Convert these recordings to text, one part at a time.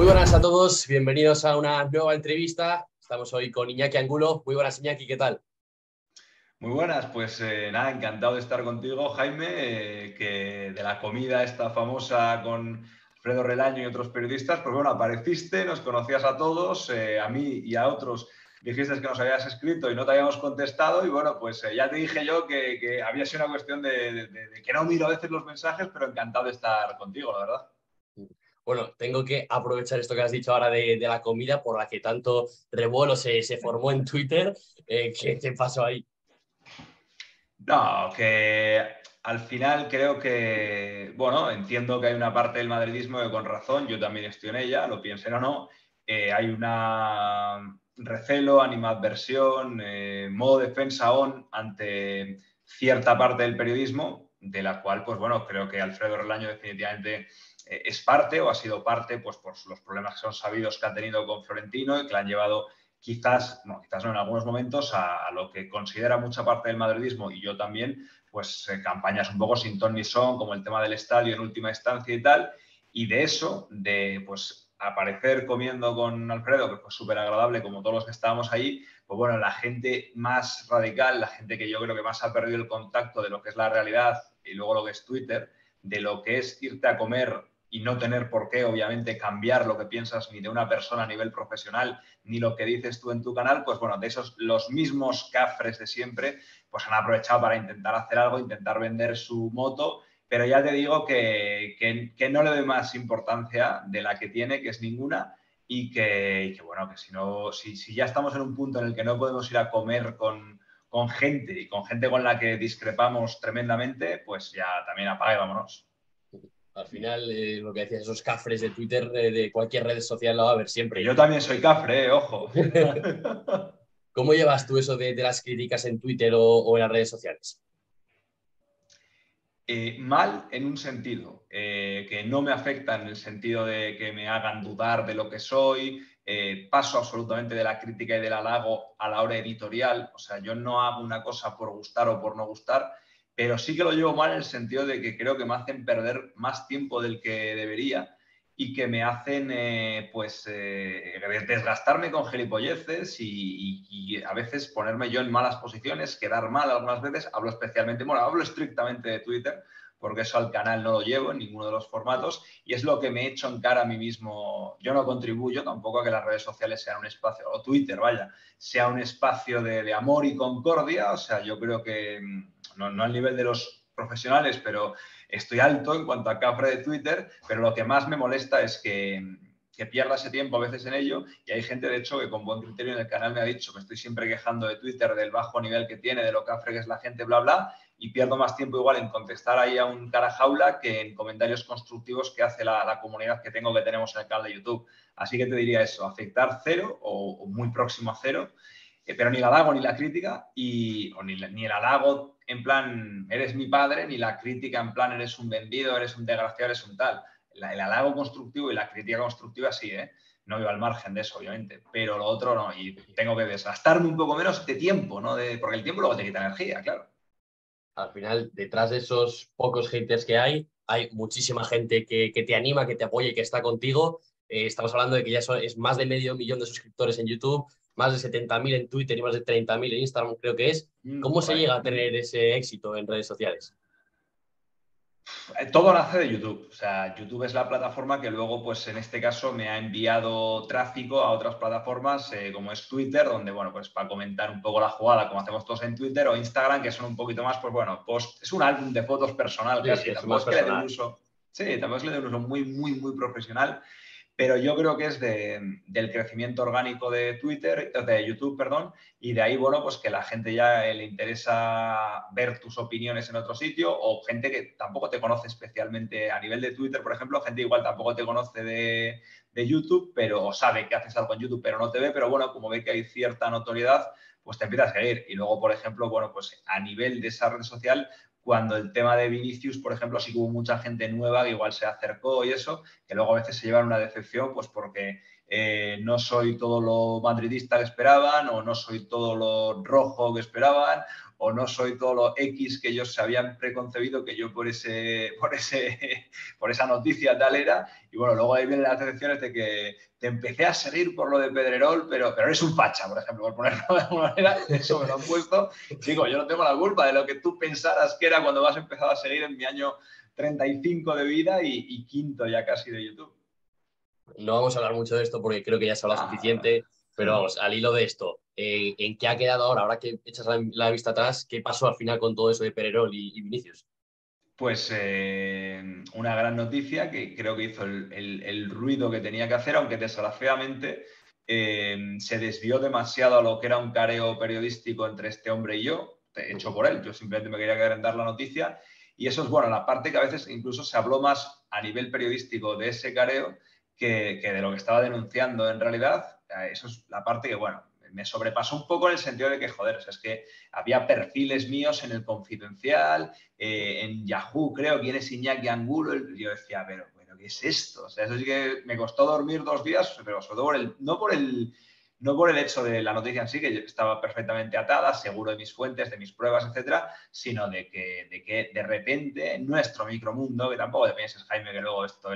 Muy buenas a todos, bienvenidos a una nueva entrevista. Estamos hoy con Iñaki Angulo. Muy buenas, Iñaki, ¿qué tal? Muy buenas, pues eh, nada, encantado de estar contigo, Jaime, eh, que de la comida esta famosa con Alfredo Relaño y otros periodistas, pues bueno, apareciste, nos conocías a todos, eh, a mí y a otros dijiste que nos habías escrito y no te habíamos contestado y bueno, pues ya te dije yo que, había sido una cuestión de, que no miro a veces los mensajes, pero encantado de estar contigo, la verdad. Bueno, tengo que aprovechar esto que has dicho ahora de, la comida por la que tanto revuelo se, formó en Twitter. ¿qué, ¿Qué pasó ahí? No, que al final creo que, bueno, entiendo que hay una parte del madridismo que con razón, yo también estoy en ella, lo piensen o no, eh, hay una recelo, animadversión, eh, modo defensa on ante cierta parte del periodismo, de la cual, pues bueno, creo que Alfredo Relaño definitivamente eh, es parte o ha sido parte, pues por los problemas que son sabidos que ha tenido con Florentino y que le han llevado quizás, quizás no en algunos momentos, a, lo que considera mucha parte del madridismo y yo también, pues eh, campañas un poco sin ton ni son, como el tema del estadio en última instancia y tal, y de eso, de pues aparecer comiendo con Alfredo, que fue súper agradable, como todos los que estábamos ahí, pues bueno, la gente más radical, la gente que yo creo que más ha perdido el contacto de lo que es la realidad y luego lo que es Twitter, de lo que es irte a comer y no tener por qué, obviamente, cambiar lo que piensas ni de una persona a nivel profesional, ni lo que dices tú en tu canal, pues bueno, de esos los mismos cafres de siempre, pues han aprovechado para intentar hacer algo, intentar vender su moto, pero ya te digo que, que, no le doy más importancia de la que tiene, que es ninguna, y que, bueno, que si, no, si, si, ya estamos en un punto en el que no podemos ir a comer con, con gente y con gente con la que discrepamos tremendamente, pues ya también apague, vámonos. Al final, eh, lo que decías, esos cafres de Twitter, eh, de cualquier red social, lo va a haber siempre. Yo también soy cafre, eh, ojo. ¿Cómo llevas tú eso de, las críticas en Twitter o, en las redes sociales? mal en un sentido, que no me afecta en el sentido de que me hagan dudar de lo que soy, paso absolutamente de la crítica y del halago a la hora editorial, o sea, yo no hago una cosa por gustar o por no gustar, pero sí que lo llevo mal en el sentido de que creo que me hacen perder más tiempo del que debería y que me hacen eh, pues eh, desgastarme con gilipolleces y, a veces ponerme yo en malas posiciones, quedar mal algunas veces. Hablo especialmente, bueno, hablo estrictamente de Twitter, porque eso al canal no lo llevo en ninguno de los formatos y es lo que me he hecho en cara a mí mismo. Yo no contribuyo tampoco a que las redes sociales sean un espacio, o Twitter, vaya, sea un espacio de, de amor y concordia. O sea, yo creo que no, al nivel de los profesionales, pero estoy alto en cuanto a cafre de Twitter, pero lo que más me molesta es que, pierda ese tiempo a veces en ello y hay gente, de hecho, que con buen criterio en el canal me ha dicho que estoy siempre quejando de Twitter, del bajo nivel que tiene, de lo cafre que es la gente, bla, bla, y pierdo más tiempo igual en contestar ahí a un cara jaula que en comentarios constructivos que hace la, comunidad que tengo que tenemos en el canal de YouTube. Así que te diría eso, afectar cero o, muy próximo a cero, eh, pero ni el halago ni la crítica y, ni, ni el halago en plan, eres mi padre, ni la crítica en plan, eres un vendido, eres un desgraciado, eres un tal. El, halago constructivo y la crítica constructiva sí, ¿eh? No iba al margen de eso, obviamente, pero lo otro no. Y tengo que desgastarme un poco menos de tiempo, ¿no? De, porque el tiempo luego te quita energía, claro. Al final, detrás de esos pocos haters que hay, hay muchísima gente que, te anima, que te apoya y que está contigo. Eh, estamos hablando de que ya es más de medio millón de suscriptores en YouTube, más de 70.000 en Twitter y más de 30.000 en Instagram, creo que es. Mm, ¿Cómo se llega a tener ese éxito en redes sociales? Eh, todo nace de YouTube. O sea, YouTube es la plataforma que luego, pues en este caso, me ha enviado tráfico a otras plataformas eh, como es Twitter, donde, bueno, pues para comentar un poco la jugada, como hacemos todos en Twitter, o Instagram, que son un poquito más, pues bueno, post, es un álbum de fotos personal, sí, casi. tampoco es que le dé un uso. Sí, tampoco es que le dé un uso muy, muy, muy profesional pero yo creo que es del crecimiento orgánico de Twitter, de YouTube, perdón, y de ahí, bueno, pues que la gente ya le interesa ver tus opiniones en otro sitio o gente que tampoco te conoce especialmente a nivel de Twitter, por ejemplo, gente igual tampoco te conoce de, de YouTube, pero sabe que haces algo en YouTube, pero no te ve, pero bueno, como ve que hay cierta notoriedad, pues te empiezas a seguir. Y luego, por ejemplo, bueno, pues a nivel de esa red social, cuando el tema de Vinicius, por ejemplo, sí hubo mucha gente nueva que igual se acercó y eso, que luego a veces se llevan una decepción, pues porque eh, no soy todo lo madridista que esperaban, o no soy todo lo rojo que esperaban, o no soy todo lo X que ellos se habían preconcebido que yo por, ese, por, ese, por esa noticia tal era. Y bueno, luego ahí vienen las decepciones de que te empecé a seguir por lo de Pedrerol, pero, pero eres un facha, por ejemplo, por ponerlo de alguna manera, eso me lo han puesto. Digo, yo no tengo la culpa de lo que tú pensaras que era cuando has empezado a seguir en mi año 35 de vida y, quinto ya casi de YouTube. No vamos a hablar mucho de esto porque creo que ya se habla ah, suficiente, pero vamos, al hilo de esto, eh, ¿en qué ha quedado ahora? Ahora que echas la, vista atrás, ¿qué pasó al final con todo eso de Pererol y, Vinicius? Pues eh, una gran noticia que creo que hizo el, ruido que tenía que hacer, aunque desgraciadamente eh, se desvió demasiado a lo que era un careo periodístico entre este hombre y yo, hecho por él. Yo simplemente me quería quedar en dar la noticia y eso es bueno, la parte que a veces incluso se habló más a nivel periodístico de ese careo que, de lo que estaba denunciando en realidad. Eh, eso es la parte que, bueno, me sobrepasó un poco en el sentido de que, joder, es que había perfiles míos en el confidencial, eh, en Yahoo, creo, quién es Iñaki Angulo, y yo decía, pero, pero, ¿qué es esto? O sea, eso sí que me costó dormir dos días, pero sobre todo por el, no por el no por el hecho de la noticia en sí, que estaba perfectamente atada, seguro de mis fuentes, de mis pruebas, etcétera, sino de que, de que de repente nuestro micromundo, que tampoco te pienses, Jaime, que luego esto,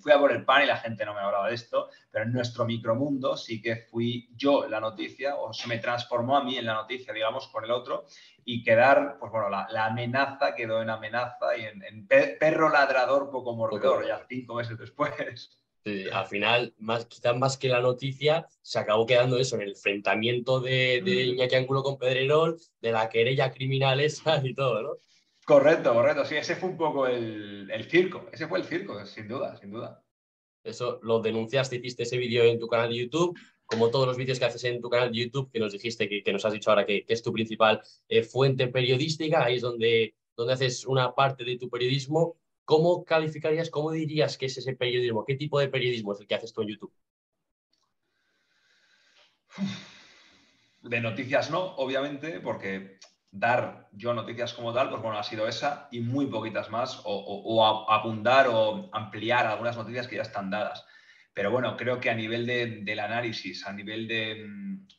fui a por el pan y la gente no me hablaba de esto, pero en nuestro micromundo sí que fui yo la noticia, o se me transformó a mí en la noticia, digamos, con el otro, y quedar, pues bueno, la, amenaza quedó en amenaza y en, perro ladrador poco mordedor, ya cinco meses después al final, más, quizás más que la noticia, se acabó quedando eso, en el enfrentamiento de, de mm. Iñaki Angulo con Pedrerol, de la querella criminal esa y todo, ¿no? Correcto, correcto. Sí, ese fue un poco el, circo. Ese fue el circo, sin duda, sin duda. Eso lo denunciaste, hiciste ese vídeo en tu canal de YouTube, como todos los vídeos que haces en tu canal de YouTube, que nos dijiste, que, nos has dicho ahora que, es tu principal eh, fuente periodística, ahí es donde, donde haces una parte de tu periodismo. ¿Cómo calificarías, cómo dirías que es ese periodismo? ¿Qué tipo de periodismo es el que haces tú en YouTube? De noticias no, obviamente, porque dar yo noticias como tal, pues bueno, ha sido esa y muy poquitas más, o, abundar o ampliar algunas noticias que ya están dadas. Pero bueno, creo que a nivel del análisis, a nivel de,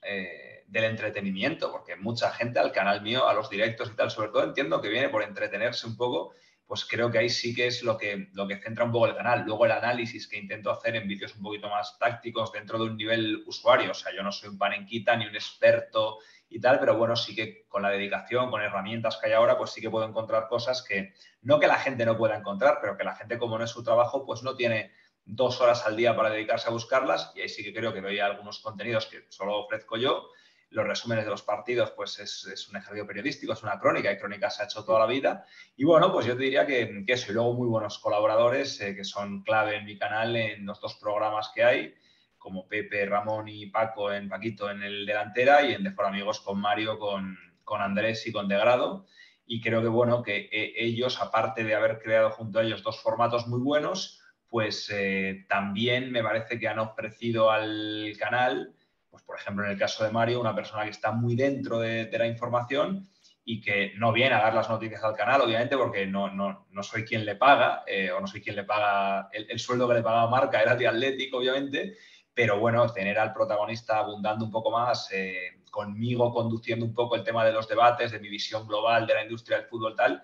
eh, del entretenimiento, porque mucha gente al canal mío, a los directos y tal, sobre todo entiendo que viene por entretenerse un poco pues creo que ahí sí que es lo que, lo que centra un poco el canal. Luego el análisis que intento hacer en vídeos un poquito más tácticos dentro de un nivel usuario. O sea, yo no soy un panenquita ni un experto y tal, pero bueno, sí que con la dedicación, con herramientas que hay ahora, pues sí que puedo encontrar cosas que no que la gente no pueda encontrar, pero que la gente como no es su trabajo, pues no tiene dos horas al día para dedicarse a buscarlas y ahí sí que creo que doy algunos contenidos que solo ofrezco yo los resúmenes de los partidos, pues es, un ejercicio periodístico, es una crónica, y crónica se ha hecho toda la vida. Y bueno, pues yo te diría que, que eso, y luego muy buenos colaboradores eh, que son clave en mi canal, en los dos programas que hay, como Pepe, Ramón y Paco en Paquito en el delantera, y en De For Amigos con Mario, con, con Andrés y con Degrado. Y creo que bueno, que eh, ellos, aparte de haber creado junto a ellos dos formatos muy buenos, pues eh, también me parece que han ofrecido al canal pues, por ejemplo, en el caso de Mario, una persona que está muy dentro de, la información y que no viene a dar las noticias al canal, obviamente, porque no, no, no soy quien le paga, eh, o no soy quien le paga el, sueldo que le paga Marca, era de Atlético, obviamente, pero bueno, tener al protagonista abundando un poco más, eh, conmigo conduciendo un poco el tema de los debates, de mi visión global de la industria del fútbol, tal.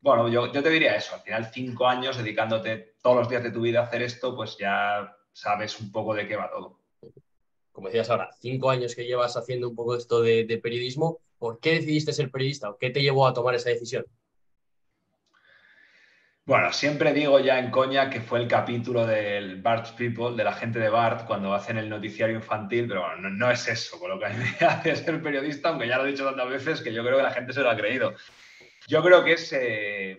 Bueno, yo, yo te diría eso, al final cinco años dedicándote todos los días de tu vida a hacer esto, pues ya sabes un poco de qué va todo como decías ahora, cinco años que llevas haciendo un poco esto de, periodismo, ¿por qué decidiste ser periodista o qué te llevó a tomar esa decisión? Bueno, siempre digo ya en coña que fue el capítulo del Bart's People, de la gente de Bart, cuando hacen el noticiario infantil, pero bueno, no, es eso con lo que me hace ser periodista, aunque ya lo he dicho tantas veces que yo creo que la gente se lo ha creído. Yo creo que es eh,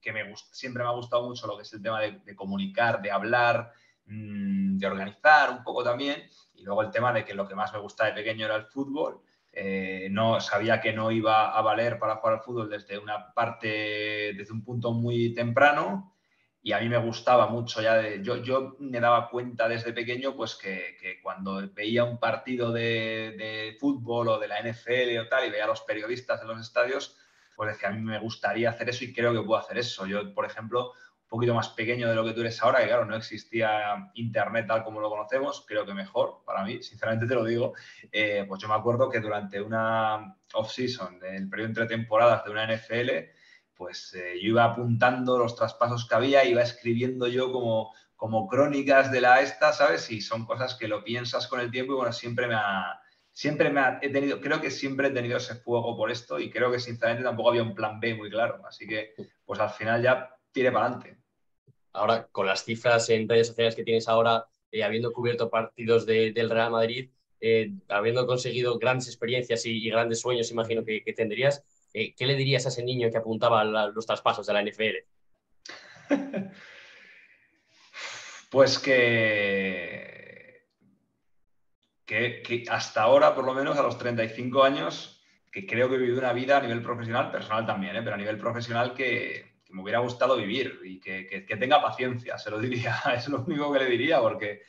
que me siempre me ha gustado mucho lo que es el tema de, comunicar, de hablar, mm, de organizar un poco también. Luego el tema de que lo que más me gustaba de pequeño era el fútbol. Eh, no sabía que no iba a valer para jugar al fútbol desde una parte, desde un punto muy temprano. Y a mí me gustaba mucho ya. De, yo, yo me daba cuenta desde pequeño pues que, que cuando veía un partido de, de, fútbol o de la NFL o tal y veía a los periodistas en los estadios, pues decía, a mí me gustaría hacer eso y creo que puedo hacer eso. Yo, por ejemplo, poquito más pequeño de lo que tú eres ahora, que claro, no existía Internet tal como lo conocemos, creo que mejor para mí, sinceramente te lo digo, eh, pues yo me acuerdo que durante una off-season, el periodo entre temporadas de una NFL, pues eh, yo iba apuntando los traspasos que había, iba escribiendo yo como, como crónicas de la esta, ¿sabes? Y son cosas que lo piensas con el tiempo y bueno, siempre me ha, siempre me ha, he tenido, creo que siempre he tenido ese fuego por esto y creo que sinceramente tampoco había un plan B muy claro. Así que, pues al final ya tire para adelante. Ahora, con las cifras en redes sociales que tienes ahora, eh, habiendo cubierto partidos del Real Madrid, eh, habiendo conseguido grandes experiencias y, grandes sueños, imagino que, tendrías, eh, ¿qué le dirías a ese niño que apuntaba a los traspasos de la NFL? pues que que, hasta ahora, por lo menos a los 35 años, que creo que he vivido una vida a nivel profesional, personal también, pero a nivel profesional que, me hubiera gustado vivir y que, tenga paciencia, se lo diría, es lo único que le diría, porque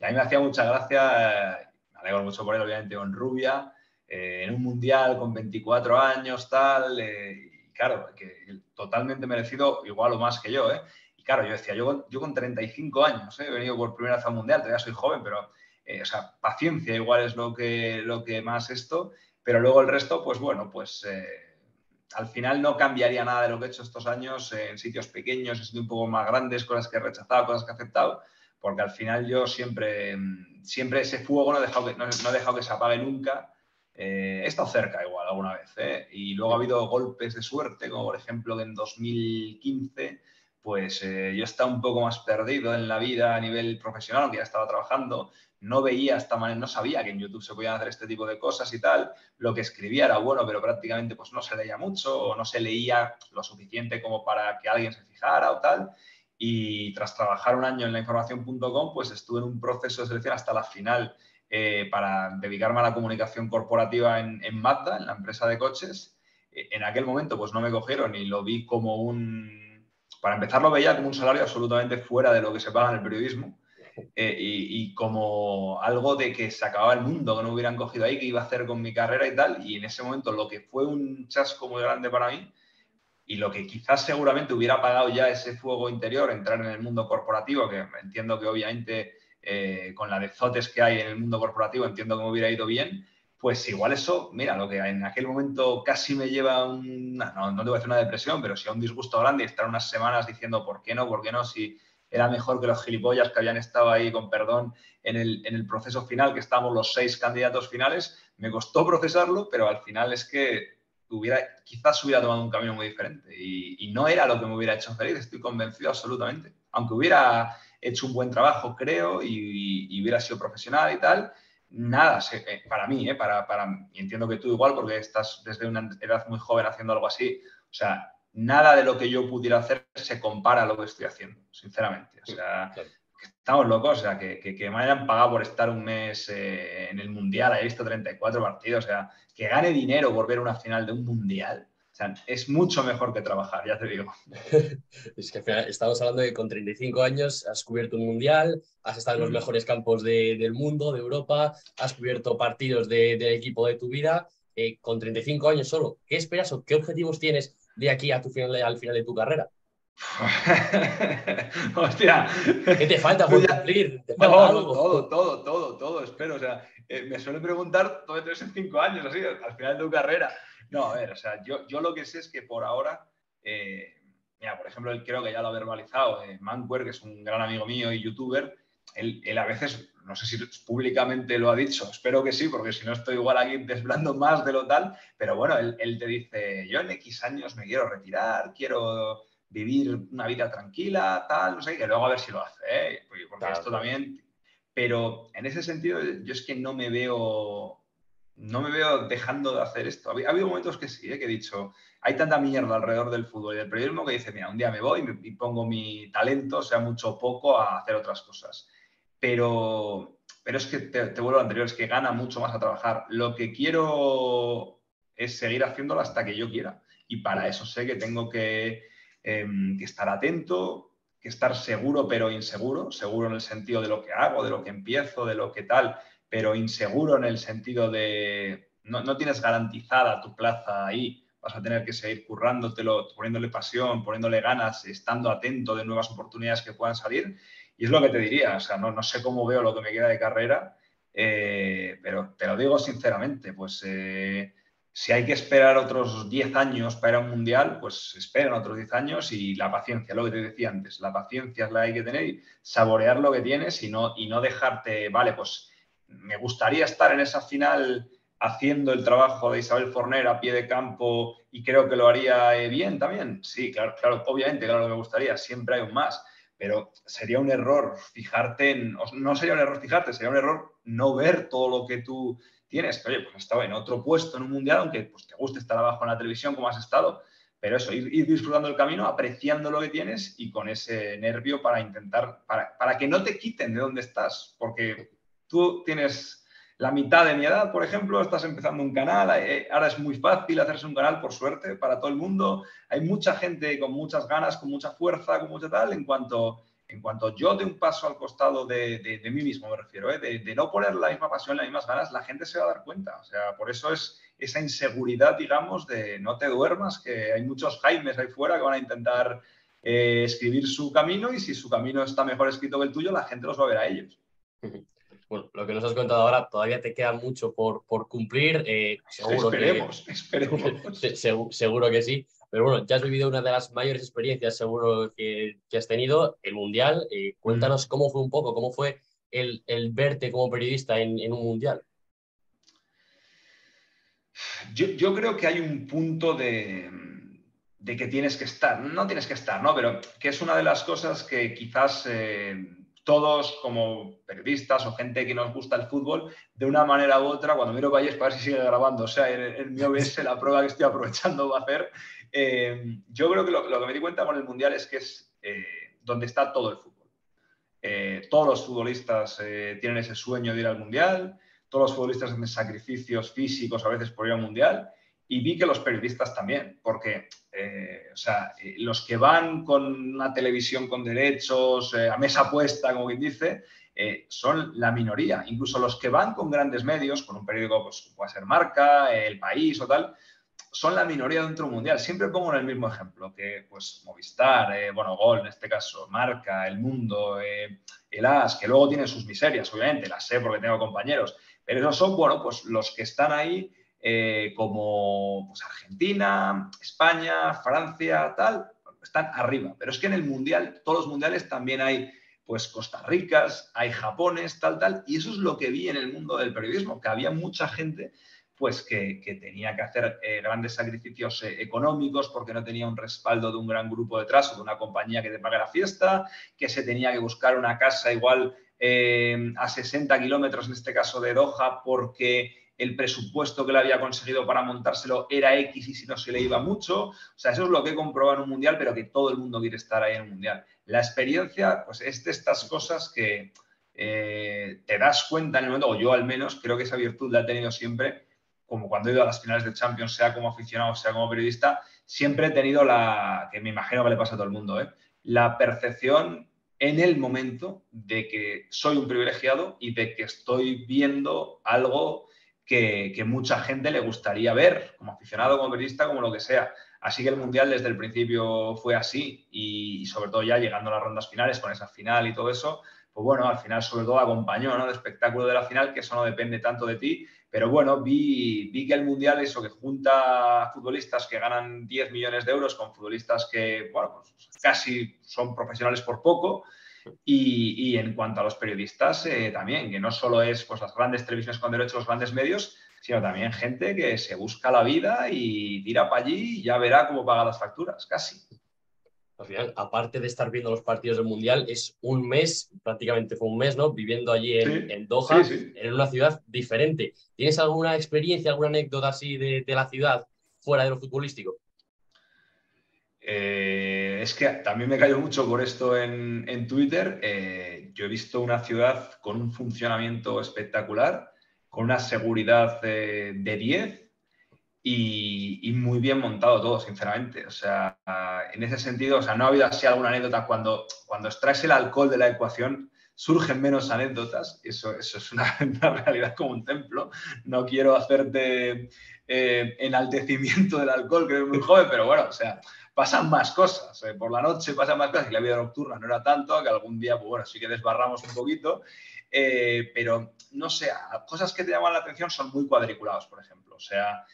a mí me hacía mucha gracia, me alegro mucho por él, obviamente, con Rubia, eh, en un mundial con 24 años, tal, eh, y claro, que totalmente merecido, igual o más que yo, ¿eh? Y claro, yo decía, yo, yo con 35 años, he venido por primera vez al mundial, todavía soy joven, pero eh, o sea, paciencia igual es lo que, lo que más esto, pero luego el resto, pues bueno, pues eh, al final no cambiaría nada de lo que he hecho estos años en sitios pequeños, en sitios un poco más grandes, cosas que he rechazado, cosas que he aceptado, porque al final yo siempre, siempre ese fuego no he dejado que, no, dejado que se apague nunca. Eh, he estado cerca igual alguna vez, y luego ha habido golpes de suerte, como por ejemplo en 2015 pues yo estaba un poco más perdido en la vida a nivel profesional, aunque ya estaba trabajando, no veía esta manera, no sabía que en YouTube se podían hacer este tipo de cosas y tal. Lo que escribía era bueno, pero prácticamente pues no se leía mucho o no se leía lo suficiente como para que alguien se fijara o tal. Y tras trabajar un año en la información.com, pues estuve en un proceso de selección hasta la final eh, para dedicarme a la comunicación corporativa en, en Mazda, en la empresa de coches. Eh, en aquel momento pues no me cogieron y lo vi como un... Para empezar lo veía como un salario absolutamente fuera de lo que se paga en el periodismo eh, y, como algo de que se acababa el mundo, que no hubieran cogido ahí, que iba a hacer con mi carrera y tal. Y en ese momento lo que fue un chasco muy grande para mí y lo que quizás seguramente hubiera apagado ya ese fuego interior, entrar en el mundo corporativo, que entiendo que obviamente eh, con la de zotes que hay en el mundo corporativo, entiendo que hubiera ido bien, pues igual eso, mira, lo que en aquel momento casi me lleva a un, no, no te voy a decir una depresión, pero sí a un disgusto grande y estar unas semanas diciendo, ¿por qué no? ¿Por qué no? Si era mejor que los gilipollas que habían estado ahí, con perdón, en el, proceso final, que estábamos los seis candidatos finales. Me costó procesarlo, pero al final es que hubiera, quizás hubiera tomado un camino muy diferente y, no era lo que me hubiera hecho feliz, estoy convencido absolutamente. Aunque hubiera hecho un buen trabajo, creo, y, hubiera sido profesional y tal, nada, eh, para mí, eh, para, para, y entiendo que tú igual, porque estás desde una edad muy joven haciendo algo así, o sea, nada de lo que yo pudiera hacer se compara a lo que estoy haciendo, sinceramente. O sea, estamos locos, o sea, que, me hayan pagado por estar un mes eh, en el Mundial, he visto 34 partidos, o sea, que gane dinero por ver una final de un Mundial. O sea, es mucho mejor que trabajar, ya te digo. es que estamos hablando de que con 35 años has cubierto un mundial, has estado en los mejores campos del mundo, de Europa, has cubierto partidos del equipo de tu vida. Eh, con 35 años solo, ¿qué esperas o qué objetivos tienes de aquí a tu final, al final de tu carrera? Hostia. ¿Qué te falta por cumplir? Todo, todo, todo, todo, espero. O sea, eh, me suele preguntar dónde te ves en cinco años, así, al final de tu carrera. No, a ver, o sea, yo, yo lo que sé es que por ahora, eh, mira, por ejemplo, él creo que ya lo ha verbalizado, eh, Manquer, que es un gran amigo mío y youtuber, él, él, a veces, no sé si públicamente lo ha dicho, espero que sí, porque si no estoy igual aquí desvelando más de lo tal, pero bueno, él, él, te dice, yo en X años me quiero retirar, quiero vivir una vida tranquila, tal, no sé, que luego a ver si lo hace, ¿eh? porque, esto también... Pero en ese sentido, yo es que no me veo, no me veo dejando de hacer esto. Ha habido momentos que sí, ¿eh? que he dicho, hay tanta mierda alrededor del fútbol y del periodismo que dice, mira, un día me voy y, pongo mi talento, sea mucho o poco, a hacer otras cosas pero, pero es que te, vuelvo a lo anterior, es que gana mucho más a trabajar. Lo que quiero es seguir haciéndolo hasta que yo quiera. Y para eso sé que tengo que, em, estar atento, que estar seguro pero inseguro, seguro en el sentido de lo que hago, de lo que empiezo, de lo que tal, pero inseguro en el sentido de no, no tienes garantizada tu plaza ahí, vas a tener que seguir currándotelo, poniéndole pasión, poniéndole ganas, estando atento de nuevas oportunidades que puedan salir. Y es lo que te diría, o sea, no, no sé cómo veo lo que me queda de carrera, eh, pero te lo digo sinceramente, pues eh, si hay que esperar otros 10 años para un mundial, pues esperan otros 10 años y la paciencia, lo que te decía antes, la paciencia es la que hay que tener y saborear lo que tienes y no, y no dejarte, vale, pues me gustaría estar en esa final haciendo el trabajo de Isabel Forner a pie de campo y creo que lo haría eh, bien también. Sí, claro, claro, obviamente, claro que me gustaría, siempre hay un más, pero sería un error fijarte en, no sería un error fijarte, sería un error no ver todo lo que tú tienes que, oye, pues estado en otro puesto en un mundial, aunque pues, te guste estar abajo en la televisión como has estado, pero eso, ir, disfrutando el camino, apreciando lo que tienes y con ese nervio para intentar, para, para que no te quiten de donde estás, porque tú tienes la mitad de mi edad, por ejemplo, estás empezando un canal, eh, ahora es muy fácil hacerse un canal, por suerte, para todo el mundo, hay mucha gente con muchas ganas, con mucha fuerza, con mucha tal, en cuanto en cuanto yo dé un paso al costado de, mí mismo, me refiero, ¿eh? de, no poner la misma pasión, las mismas ganas, la gente se va a dar cuenta. O sea, por eso es esa inseguridad, digamos, de no te duermas, que hay muchos Jaimes ahí fuera que van a intentar eh, escribir su camino y si su camino está mejor escrito que el tuyo, la gente los va a ver a ellos. Bueno, lo que nos has contado ahora todavía te queda mucho por, por cumplir. Eh, seguro esperemos, esperemos. seguro que sí. Pero bueno, ya has vivido una de las mayores experiencias seguro que, has tenido, el Mundial. Eh, cuéntanos cómo fue un poco, cómo fue el, verte como periodista en, un Mundial. Yo, creo que hay un punto de, que tienes que estar, no tienes que estar, ¿no? Pero que es una de las cosas que quizás eh, todos como periodistas o gente que nos gusta el fútbol, de una manera u otra, cuando miro Valles para ver si sigue grabando, o sea, en, mi OBS la prueba que estoy aprovechando va a hacer, eh, yo creo que lo, que me di cuenta con el Mundial es que es eh, donde está todo el fútbol. Eh, todos los futbolistas tienen ese sueño de ir al Mundial, todos los futbolistas hacen sacrificios físicos a veces por ir al Mundial, y vi que los periodistas también, porque eh, o sea, eh, los que van con una televisión con derechos, eh, a mesa puesta, como quien dice, son la minoría. Incluso los que van con grandes medios, con un periódico, pues puede ser Marca, El País o tal, son la minoría dentro mundial. Siempre pongo en el mismo ejemplo, que pues Movistar, bueno, Gol en este caso, Marca, El Mundo, el AS, que luego tienen sus miserias, obviamente, las sé porque tengo compañeros, pero esos son, bueno, pues los que están ahí eh, como pues, Argentina, España, Francia, tal, están arriba. Pero es que en el Mundial, todos los mundiales también hay pues Costa Ricas, hay Japones, tal, tal, y eso es lo que vi en el mundo del periodismo, que había mucha gente pues que, tenía que hacer eh, grandes sacrificios eh, económicos porque no tenía un respaldo de un gran grupo detrás o de una compañía que te pague la fiesta, que se tenía que buscar una casa igual a 60 kilómetros, en este caso de Doha, porque el presupuesto que le había conseguido para montárselo era X y si no se le iba mucho. O sea, eso es lo que he comprobado en un mundial, pero que todo el mundo quiere estar ahí en un mundial. La experiencia, pues es de estas cosas que eh, te das cuenta en el momento, o yo al menos, creo que esa virtud la he tenido siempre, como cuando he ido a las finales de Champions, sea como aficionado, sea como periodista, siempre he tenido la, que me imagino que le pasa a todo el mundo, ¿eh? la percepción en el momento de que soy un privilegiado y de que estoy viendo algo que, mucha gente le gustaría ver, como aficionado, como periodista, como lo que sea. Así que el Mundial desde el principio fue así y, sobre todo ya llegando a las rondas finales, con esa final y todo eso, pues bueno, al final sobre todo acompañó ¿no? el espectáculo de la final, que eso no depende tanto de ti, pero bueno, vi, vi que el Mundial, eso que junta futbolistas que ganan 10 millones de euros con futbolistas que, bueno, pues casi son profesionales por poco, y, en cuanto a los periodistas, eh, también, que no solo es pues, las grandes televisiones con derechos, los grandes medios, sino también gente que se busca la vida y tira para allí y ya verá cómo paga las facturas, casi. Al final, aparte de estar viendo los partidos del Mundial, es un mes, prácticamente fue un mes, ¿no? Viviendo allí en, Doha, en una ciudad diferente. ¿Tienes alguna experiencia, alguna anécdota así de, de la ciudad fuera de lo futbolístico? Eh, es que también me callo mucho por esto en, Twitter. Eh, yo he visto una ciudad con un funcionamiento espectacular, con una seguridad de 10 y, muy bien montado todo, sinceramente. O sea, en ese sentido, o sea, no ha habido así alguna anécdota cuando, cuando extraes el alcohol de la ecuación. surgen menos anécdotas, eso, eso es una, realidad como un templo. No quiero hacerte eh, enaltecimiento del alcohol, que eres muy joven, pero bueno, o sea, pasan más cosas. Eh, por la noche pasan más cosas y la vida nocturna no era tanto, que algún día, pues bueno, sí que desbarramos un poquito. Eh, pero no sé, cosas que te llaman la atención son muy cuadriculados, por ejemplo. O sea,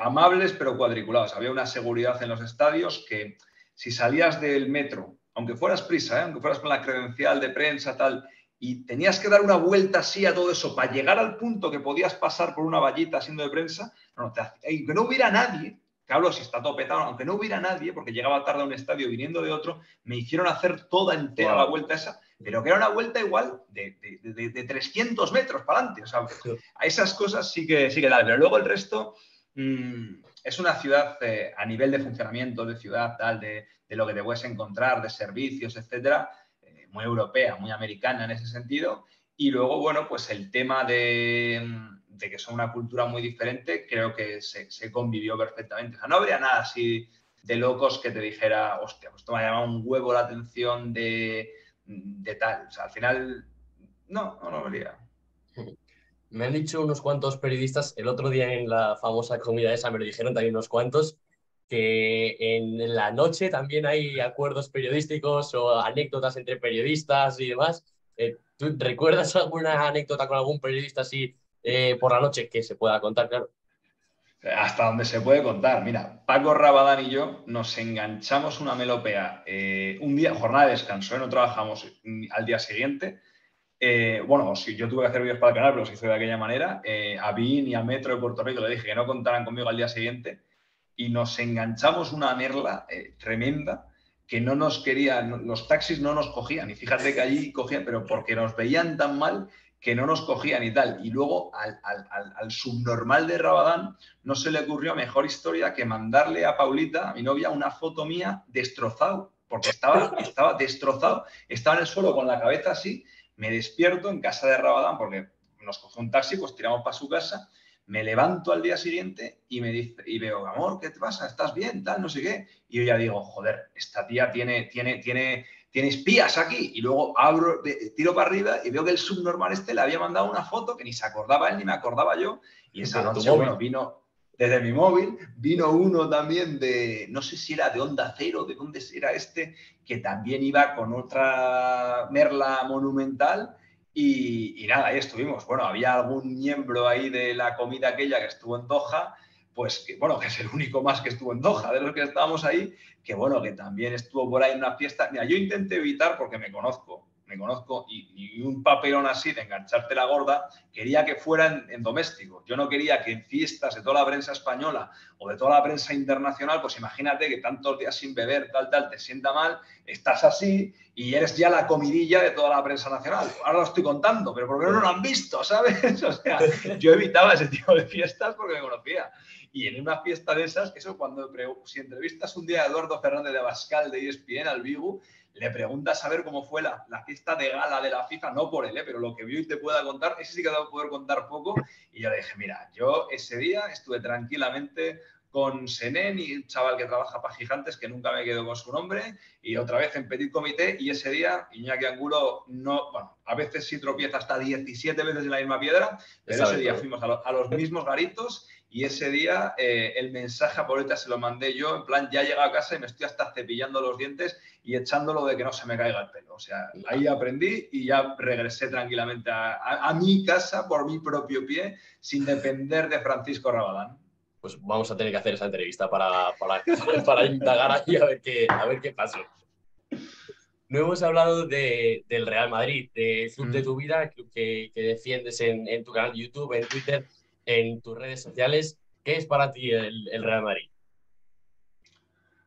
amables pero cuadriculados. Había una seguridad en los estadios que si salías del metro aunque fueras prisa, ¿eh? aunque fueras con la credencial de prensa, tal, y tenías que dar una vuelta así a todo eso para llegar al punto que podías pasar por una vallita siendo de prensa, no, aunque no hubiera nadie, hablo si está todo petado, aunque no hubiera nadie, porque llegaba tarde a un estadio viniendo de otro, me hicieron hacer toda entera la vuelta esa, pero que era una vuelta igual de, de, 300 metros para adelante. O sea, a esas cosas sí que, sí que da, pero luego el resto... Mm, es una ciudad eh, a nivel de funcionamiento de ciudad, tal, de, lo que te puedes encontrar, de servicios, etcétera, eh, muy europea, muy americana en ese sentido. Y luego, bueno, pues el tema de, que son una cultura muy diferente, creo que se, convivió perfectamente. O sea, no habría nada así de locos que te dijera, hostia, pues esto me ha llamado un huevo la atención de, de tal. O sea, al final, no, no, no habría. Me han dicho unos cuantos periodistas, el otro día en la famosa comida esa me lo dijeron también unos cuantos, que en la noche también hay acuerdos periodísticos o anécdotas entre periodistas y demás. Eh, ¿Tú recuerdas alguna anécdota con algún periodista así eh, por la noche que se pueda contar, claro? Hasta donde se puede contar. Mira, Paco Rabadán y yo nos enganchamos una melopea eh, un día, jornada de descanso, no trabajamos mm, al día siguiente eh, bueno, si yo tuve que hacer vídeos para el canal, pero se hizo de aquella manera. Eh, a BIN y a Metro de Puerto Rico le dije que no contaran conmigo al día siguiente y nos enganchamos una merla eh, tremenda que no nos querían, los taxis no nos cogían. Y fíjate que allí cogían, pero porque nos veían tan mal que no nos cogían y tal. Y luego al, subnormal de Rabadán no se le ocurrió mejor historia que mandarle a Paulita, a mi novia, una foto mía destrozado, porque estaba, estaba destrozado, estaba en el suelo con la cabeza así me despierto en casa de Rabadán porque nos cogió un taxi, pues tiramos para su casa, me levanto al día siguiente y me dice, y veo, amor, ¿qué te pasa? ¿Estás bien? Tal, no sé qué. Y yo ya digo, joder, esta tía tiene, tiene, tiene, tiene espías aquí. Y luego abro, tiro para arriba y veo que el subnormal este le había mandado una foto que ni se acordaba él ni me acordaba yo. Y esa noche, bueno, vino, desde mi móvil. Vino uno también de, no sé si era de Onda Cero, de dónde era este, que también iba con otra merla monumental. Y, nada, ahí estuvimos. Bueno, había algún miembro ahí de la comida aquella que estuvo en Doha, pues que, bueno, que es el único más que estuvo en Doha de los que estábamos ahí, que bueno, que también estuvo por ahí en una fiesta. Mira, yo intenté evitar porque me conozco me conozco, y, un papelón así de engancharte la gorda, quería que fuera en, doméstico. Yo no quería que en fiestas de toda la prensa española o de toda la prensa internacional, pues imagínate que tantos días sin beber, tal, tal, te sienta mal, estás así y eres ya la comidilla de toda la prensa nacional. Ahora lo estoy contando, pero porque no lo han visto, ¿sabes? O sea, yo evitaba ese tipo de fiestas porque me conocía. Y en una fiesta de esas, eso cuando si entrevistas un día a Eduardo Fernández de Abascal de ESPN al Vigo, le preguntas a ver cómo fue la, fiesta de gala de la FIFA, no por él, ¿eh? pero lo que vio y te pueda contar, ese sí que te va a poder contar poco. Y yo le dije, mira, yo ese día estuve tranquilamente con Senen y un chaval que trabaja para Gigantes, que nunca me quedo con su nombre, y otra vez en Petit Comité, y ese día Iñaki Angulo no, bueno, a veces sí tropieza hasta 17 veces en la misma piedra, pero ese día fuimos a, los mismos garitos y ese día eh, el mensaje a Pauleta se lo mandé yo, en plan, ya he llegado a casa y me estoy hasta cepillando los dientes y echándolo de que no se me caiga el pelo. O sea, ahí aprendí y ya regresé tranquilamente a, mi casa por mi propio pie, sin depender de Francisco Rabadán. Pues vamos a tener que hacer esa entrevista para, para, indagar aquí a ver qué, a ver qué pasó. No hemos hablado del Real Madrid, del club de mm. tu vida, que, que defiendes en, en tu canal de YouTube, en Twitter en tus redes sociales. ¿Qué es para ti el, Real Madrid?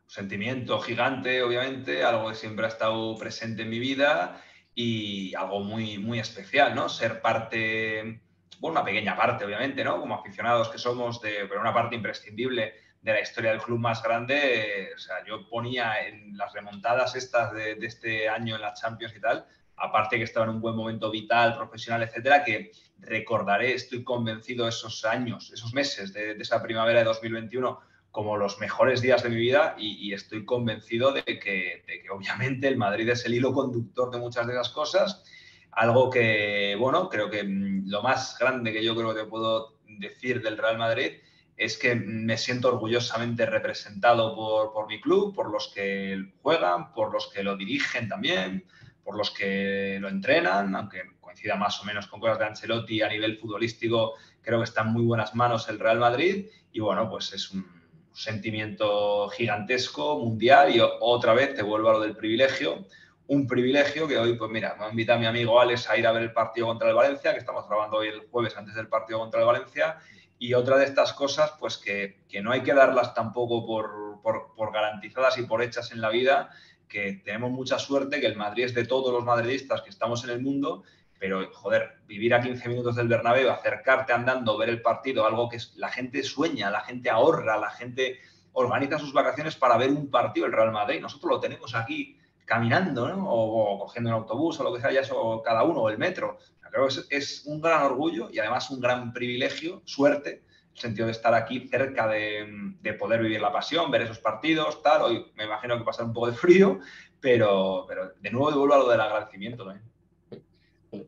Un sentimiento gigante, obviamente, algo que siempre ha estado presente en mi vida y algo muy, muy especial, ¿no? Ser parte, bueno, una pequeña parte, obviamente, ¿no? Como aficionados que somos, de, pero una parte imprescindible de la historia del club más grande. o sea, yo ponía en las remontadas estas de, de, este año en la Champions y tal, aparte que estaba en un buen momento vital, profesional, etcétera, que recordaré, estoy convencido, esos años, esos meses de, esa primavera de 2021 como los mejores días de mi vida y, estoy convencido de que, obviamente el Madrid es el hilo conductor de muchas de esas cosas. Algo que, bueno, creo que mm, lo más grande que yo creo que puedo decir del Real Madrid es que me siento orgullosamente representado por, por mi club, por los que juegan, por los que lo dirigen también, por los que lo entrenan, aunque coincida más o menos con cosas de Ancelotti a nivel futbolístico, creo que está en muy buenas manos el Real Madrid y bueno, pues es un sentimiento gigantesco, mundial, y otra vez te vuelvo a lo del privilegio. Un privilegio que hoy, pues mira, me ha invitado mi amigo Alex a ir a ver el partido contra el Valencia, que estamos grabando hoy el jueves antes del partido contra el Valencia, y otra de estas cosas, pues que, no hay que darlas tampoco por, por, garantizadas y por hechas en la vida, que tenemos mucha suerte, que el Madrid es de todos los madridistas que estamos en el mundo pero joder, vivir a 15 minutos del Bernabéu, acercarte andando, ver el partido, algo que la gente sueña, la gente ahorra, la gente organiza sus vacaciones para ver un partido el Real Madrid. Nosotros lo tenemos aquí caminando, ¿no? O, cogiendo un autobús o lo que sea, ya eso cada uno, o el metro. Creo que es, un gran orgullo y además un gran privilegio, suerte, el sentido de estar aquí cerca de, poder vivir la pasión, ver esos partidos, tal. Hoy me imagino que pasar un poco de frío, pero, pero de nuevo devuelvo a lo del agradecimiento también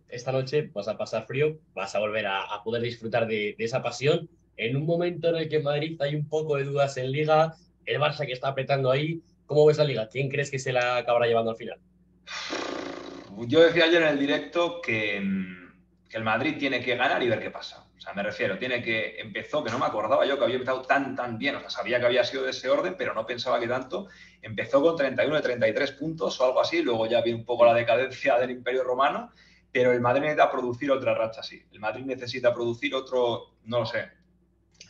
esta noche vas a pasar frío, vas a volver a, poder disfrutar de, esa pasión. En un momento en el que en Madrid hay un poco de dudas en Liga, el Barça que está apretando ahí, ¿cómo ves la Liga? ¿Quién crees que se la acabará llevando al final? Yo decía ayer en el directo que, que el Madrid tiene que ganar y ver qué pasa. O sea, me refiero, tiene que empezó, que no me acordaba yo que había empezado tan, tan bien. O sea, sabía que había sido de ese orden, pero no pensaba que tanto. Empezó con 31 de 33 puntos o algo así. Luego ya vi un poco la decadencia del Imperio Romano pero el Madrid necesita producir otra racha así. El Madrid necesita producir otro, no lo sé,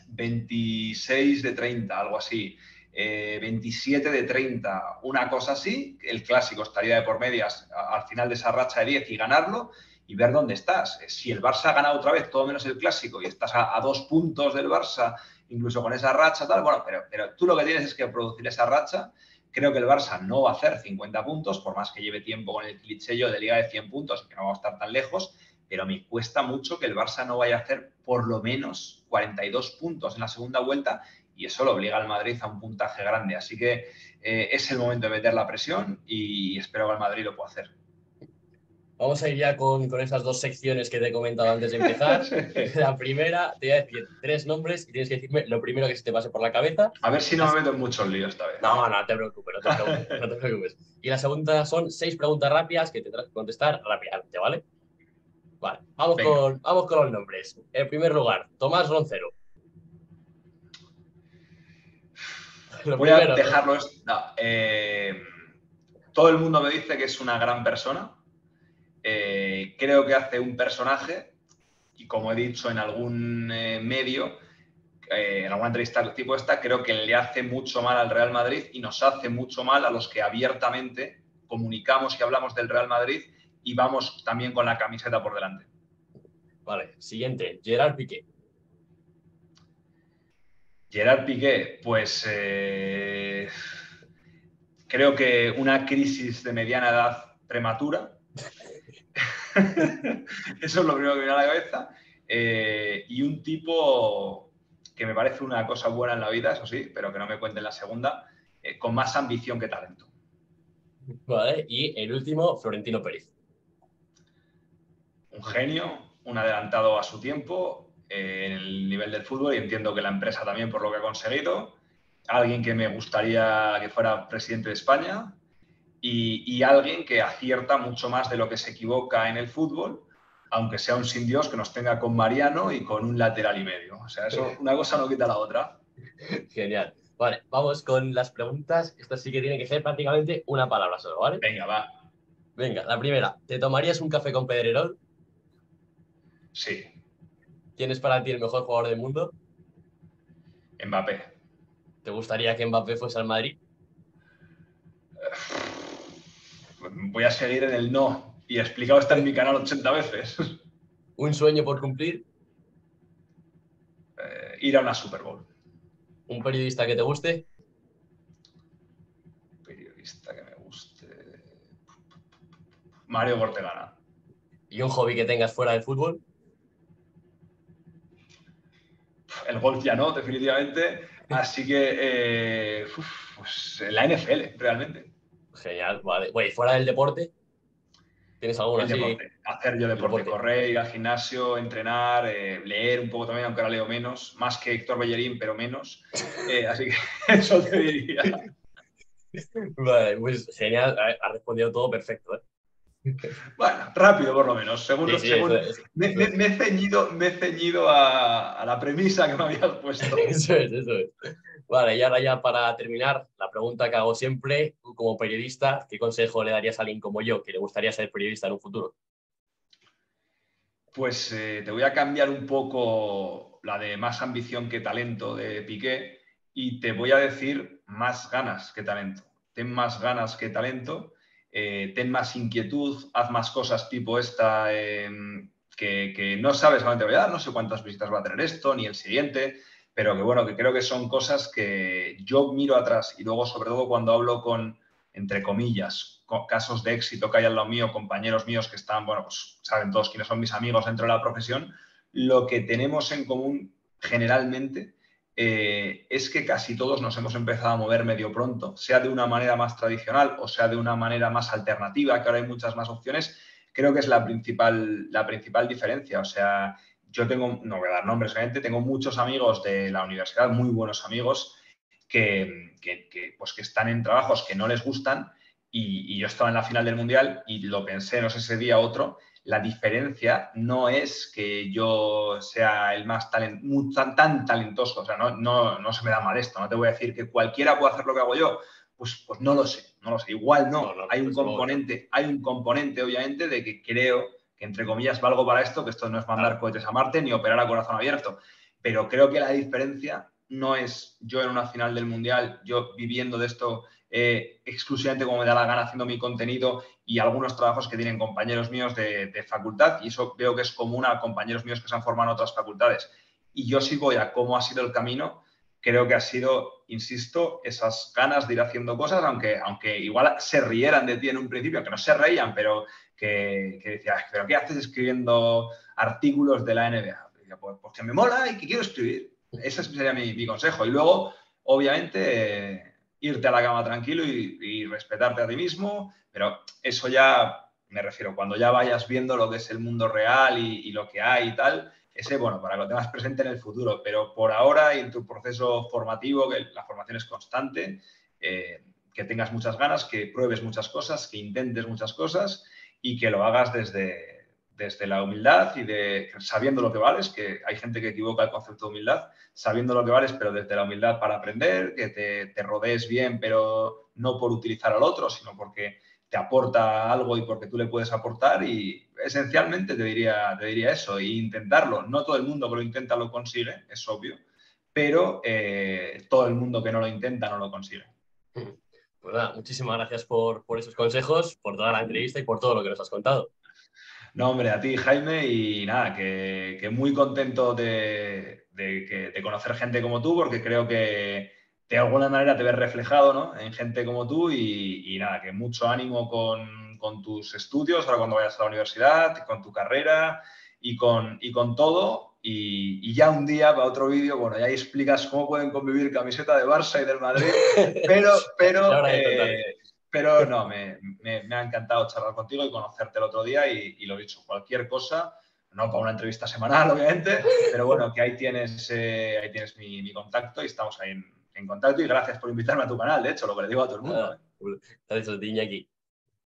26 de 30, algo así, 27 eh, de 30, una cosa así. El clásico estaría de por medias al final de esa racha de 10 y ganarlo y ver dónde estás. Si el Barça ha ganado otra vez todo menos el clásico y estás a, dos puntos del Barça, incluso con esa racha, tal, bueno, pero, tú lo que tienes es que producir esa racha Creo que el Barça no va a hacer 50 puntos, por más que lleve tiempo con el cliché de liga de 100 puntos, que no va a estar tan lejos, pero me cuesta mucho que el Barça no vaya a hacer por lo menos 42 puntos en la segunda vuelta y eso lo obliga al Madrid a un puntaje grande. Así que eh, es el momento de meter la presión y espero que el Madrid lo pueda hacer. Vamos a ir ya con, con esas dos secciones que te he comentado antes de empezar. La primera, te voy a decir tres nombres y tienes que decirme lo primero que se te pase por la cabeza. A ver si no me meto en muchos líos esta vez. No, no te preocupes, no te preocupes, no te preocupes. Y la segunda son seis preguntas rápidas que tendrás que contestar rápidamente, ¿vale? Vale, vamos con, vamos con los nombres. En primer lugar, Tomás Roncero. Voy a dejarlo. No, eh, todo el mundo me dice que es una gran persona eh, creo que hace un personaje y como he dicho en algún eh, medio, en alguna entrevista tipo esta, creo que le hace mucho mal al Real Madrid y nos hace mucho mal a los que abiertamente comunicamos y hablamos del Real Madrid y vamos también con la camiseta por delante. Vale, siguiente, Gerard Piqué. Gerard Piqué, pues creo que una crisis de mediana edad prematura, Eso es lo primero que me viene a la cabeza. Eh, y un tipo que me parece una cosa buena en la vida, eso sí, pero que no me cuente en la segunda, eh, con más ambición que talento. Vale, y el último, Florentino Pérez. Un genio, un adelantado a su tiempo eh, en el nivel del fútbol y entiendo que la empresa también por lo que ha conseguido. Alguien que me gustaría que fuera presidente de España, y, alguien que acierta mucho más de lo que se equivoca en el fútbol, aunque sea un sin Dios que nos tenga con Mariano y con un lateral y medio. O sea, eso una cosa no quita la otra. Genial. Vale, vamos con las preguntas. Esta sí que tiene que ser prácticamente una palabra solo, ¿vale? Venga, va. Venga, la primera. ¿Te tomarías un café con Pedrerol? Sí. ¿Tienes para ti el mejor jugador del mundo? Mbappé. ¿Te gustaría que Mbappé fuese al Madrid? voy a seguir en el no. Y he explicado esto en mi canal 80 veces. ¿Un sueño por cumplir? Eh, ir a una Super Bowl. ¿Un periodista que te guste? periodista que me guste. Mario Cortegana. ¿Y un hobby que tengas fuera del fútbol? El golf ya no, definitivamente. Así que, eh, pues la NFL, realmente. Genial, vale. Güey, fuera del deporte, ¿tienes alguna así? Hacer yo deporte, correr, ir al gimnasio, entrenar, eh, leer un poco también, aunque ahora leo menos, más que Héctor Bellerín, pero menos. Eh, así que eso te diría. Vale, pues genial, ha respondido todo perfecto. ¿eh? Bueno, rápido por lo menos. Según, me, he ceñido, me he ceñido a, la premisa que me habías puesto. Eso es, eso es. Vale, y ahora ya para terminar, la pregunta que hago siempre, tú como periodista, ¿qué consejo le darías a alguien como yo que le gustaría ser periodista en un futuro? Pues eh, te voy a cambiar un poco la de más ambición que talento de Piqué y te voy a decir más ganas que talento. Ten más ganas que talento eh, ten más inquietud, haz más cosas tipo esta em, que, no sabes a no sé cuántas visitas va a tener esto, ni el siguiente, pero que bueno, que creo que son cosas que yo miro atrás y luego sobre todo cuando hablo con, entre comillas, casos de éxito que hay al lado mío, compañeros míos que están, bueno, pues saben todos quiénes son mis amigos dentro de la profesión, lo que tenemos en común generalmente eh, es que casi todos nos hemos empezado a mover medio pronto, sea de una manera más tradicional o sea de una manera más alternativa, que ahora hay muchas más opciones, creo que es la principal, la principal diferencia. O sea, yo tengo, no voy a dar nombres, obviamente, tengo muchos amigos de la universidad, muy buenos amigos, que, pues que están en trabajos que no les gustan y, y, yo estaba en la final del Mundial y lo pensé, no sé, ese día otro, la diferencia no es que yo sea el más talent, tan, tan, talentoso, o sea, no, no, se me da mal esto, no te voy a decir que cualquiera puede hacer lo que hago yo, pues, pues no lo sé, no lo sé, igual no, hay un componente, hay un componente obviamente de que creo que entre comillas valgo para esto, que esto no es mandar cohetes a Marte ni operar a corazón abierto, pero creo que la diferencia no es yo en una final del Mundial, yo viviendo de esto eh, exclusivamente como me da la gana haciendo mi contenido y algunos trabajos que tienen compañeros míos de, facultad y eso veo que es común a compañeros míos que se han formado en otras facultades. Y yo sí voy a cómo ha sido el camino, creo que ha sido, insisto, esas ganas de ir haciendo cosas, aunque, aunque igual se rieran de ti en un principio, que no se reían, pero que, que decía, pero ¿qué haces escribiendo artículos de la NBA? pues porque me mola y que quiero escribir. Ese sería mi, consejo. Y luego, obviamente, irte a la cama tranquilo y respetarte a ti mismo, pero eso ya, me refiero, cuando ya vayas viendo lo que es el mundo real y, lo que hay y tal, ese, bueno, para que lo tengas presente en el futuro, pero por ahora y en tu proceso formativo, que la formación es constante, eh, que tengas muchas ganas, que pruebes muchas cosas, que intentes muchas cosas y que lo hagas desde, desde la humildad y de sabiendo lo que vales, que hay gente que equivoca el concepto de humildad, sabiendo lo que vales, pero desde la humildad para aprender, que te, te rodees bien, pero no por utilizar al otro, sino porque te aporta algo y porque tú le puedes aportar y esencialmente te diría, te diría eso, e intentarlo. No todo el mundo que lo intenta lo consigue, es obvio, pero eh, todo el mundo que no lo intenta no lo consigue. Pues muchísimas gracias por, esos consejos, por toda la entrevista y por todo lo que nos has contado. No, hombre, a ti, Jaime, y nada, que, muy contento de, de conocer gente como tú, porque creo que, de alguna manera te ves reflejado ¿no? en gente como tú y, nada, que mucho ánimo con, con, tus estudios, ahora cuando vayas a la universidad, con tu carrera y con, y con todo. Y, ya un día para otro vídeo, bueno, ya explicas cómo pueden convivir camiseta de Barça y del Madrid, pero, pero, eh, pero no, me, me, ha encantado charlar contigo y conocerte el otro día y, y lo dicho, cualquier cosa no para una entrevista semanal, obviamente, pero bueno, que ahí tienes, eh, ahí tienes mi, mi, contacto y estamos ahí en, en contacto y gracias por invitarme a tu canal, de hecho, lo que le digo a todo el mundo. Ah, ¿eh? Gracias a ti, Iñaki.